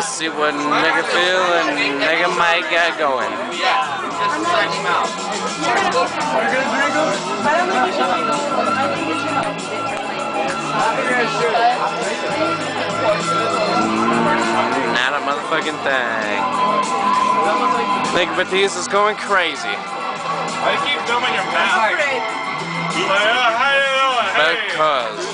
Let's see what nigga Phil and nigga Mike got going. Not a motherfucking thing. Nigga is going crazy. Why do you keep filming your mouth? Like, oh, how you doing? Because